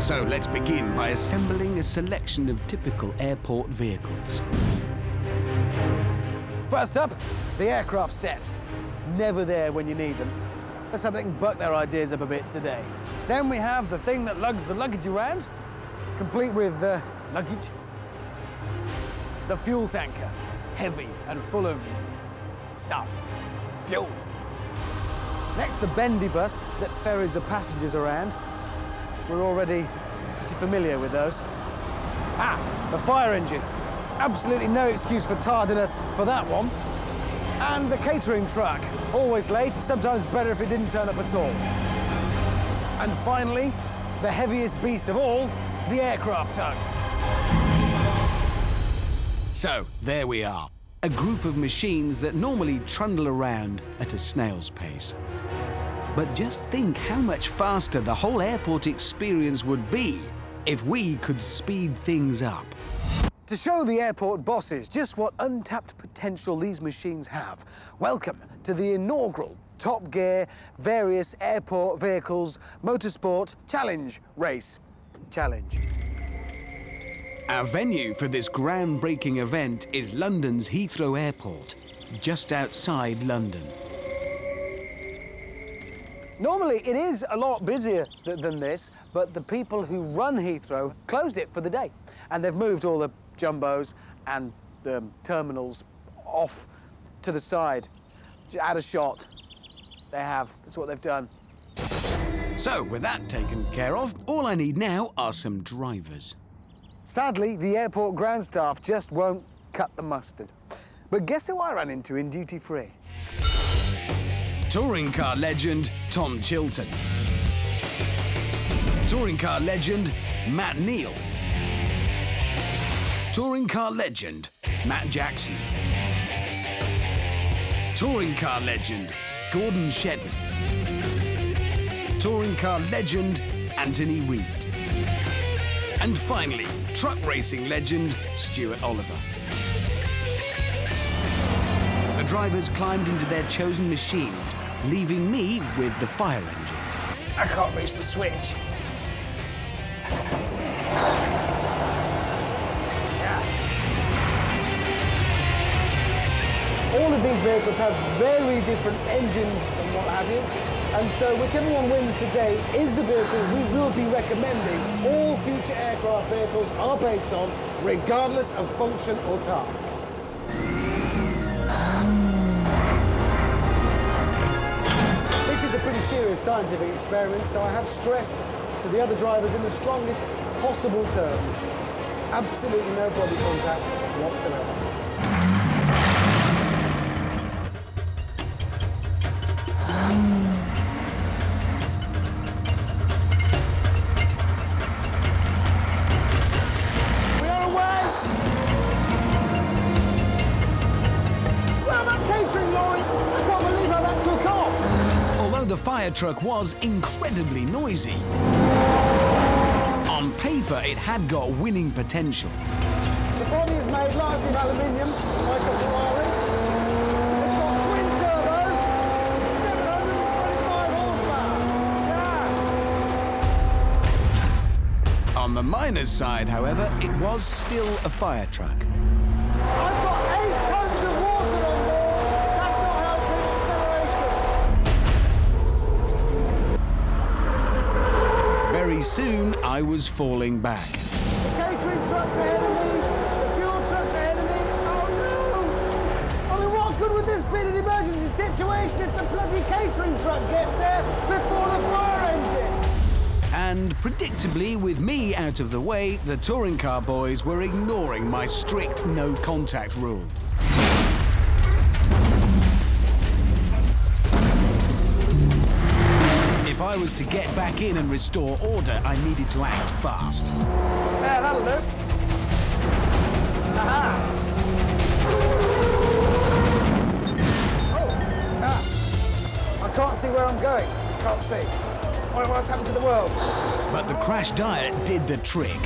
So let's begin by assembling a selection of typical airport vehicles. First up, the aircraft steps. Never there when you need them. Let's hope they can buck their ideas up a bit today. Then we have the thing that lugs the luggage around, complete with uh, luggage. The fuel tanker, heavy and full of stuff, fuel. Next, the bendy bus that ferries the passengers around. We're already pretty familiar with those. Ah, the fire engine. Absolutely no excuse for tardiness for that one. And the catering truck. Always late, sometimes better if it didn't turn up at all. And finally, the heaviest beast of all, the aircraft tug. So, there we are. A group of machines that normally trundle around at a snail's pace. But just think how much faster the whole airport experience would be if we could speed things up. To show the airport bosses just what untapped potential these machines have, welcome to the inaugural Top Gear Various Airport Vehicles Motorsport Challenge Race. Challenge. Our venue for this groundbreaking event is London's Heathrow Airport, just outside London. Normally, it is a lot busier th than this, but the people who run Heathrow closed it for the day. And they've moved all the jumbos and the terminals off to the side, out of shot. They have. That's what they've done. So, with that taken care of, all I need now are some drivers. Sadly, the airport ground staff just won't cut the mustard. But guess who I ran into in duty free? Touring car legend Tom Chilton. Touring car legend Matt Neal. Touring car legend Matt Jackson. Touring car legend Gordon Shedden. Touring car legend Anthony Reid. And finally, truck racing legend Stuart Oliver. Drivers climbed into their chosen machines, leaving me with the fire engine. I can't reach the switch. All of these vehicles have very different engines and what have you. And so whichever one wins today is the vehicle we will be recommending all future aircraft vehicles are based on, regardless of function or task. Is a pretty serious scientific experiment, so I have stressed to the other drivers in the strongest possible terms. Absolutely no body contact whatsoever. We fire truck was incredibly noisy, on paper it had got winning potential. The body is made largely of aluminium, like a Ferrari. It's got twin turbos, 725 horsepower. Yeah. On the miner's side, however, it was still a fire truck. Very soon, I was falling back. The catering truck's ahead of me. The fuel truck's ahead of me. Oh no! I mean, what good would this be in an emergency situation if the bloody catering truck gets there before the fire engine? And predictably, with me out of the way, the touring car boys were ignoring my strict no contact rule. I was to get back in and restore order, I needed to act fast. Yeah, that'll do. Aha! Oh, ah. I can't see where I'm going. Can't see. What, what's happened to the world? But the crash diet did the trick.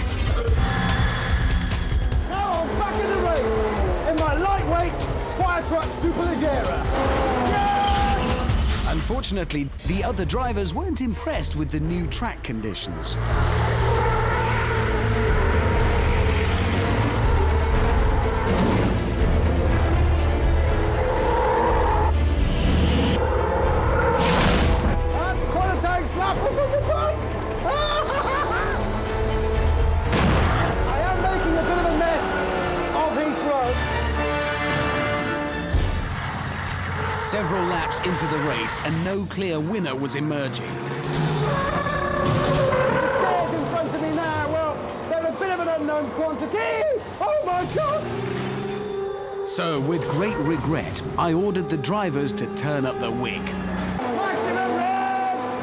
Now I'm back in the race in my lightweight fire truck Superleggera. Unfortunately, the other drivers weren't impressed with the new track conditions. Laps into the race and no clear winner was emerging. The stairs in front of me now, well, they're a bit of an unknown quantity. Oh my God! So, with great regret, I ordered the drivers to turn up the wig. Maximum revs!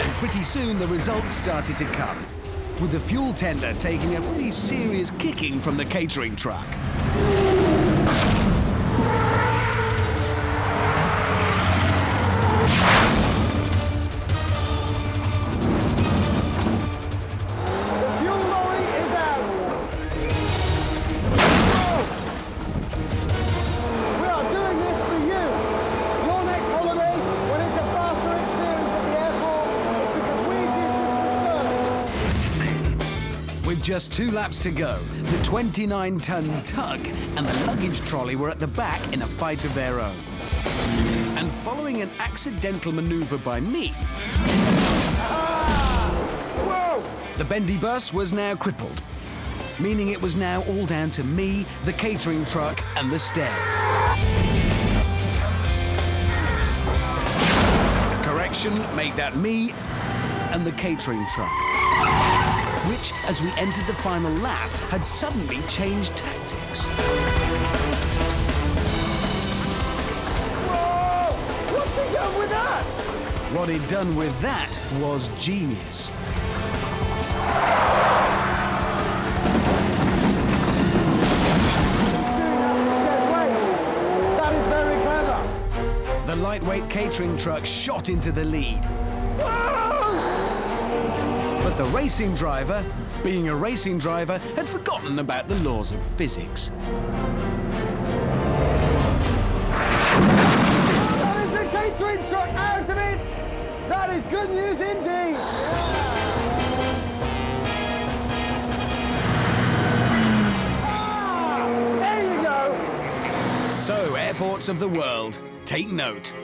And pretty soon the results started to come, with the fuel tender taking a pretty serious kicking from the catering truck. With just two laps to go, the 29-ton tug and the luggage trolley were at the back in a fight of their own. And following an accidental maneuver by me, Whoa! the bendy bus was now crippled, meaning it was now all down to me, the catering truck, and the stairs. Correction, make that me and the catering truck. Which, as we entered the final lap, had suddenly changed tactics. Whoa! What's he done with that? What he'd done with that was genius. That is very clever. The lightweight catering truck shot into the lead. The racing driver, being a racing driver, had forgotten about the laws of physics. That is the catering truck out of it. That is good news indeed. Ah, There you go. So, airports of the world, take note.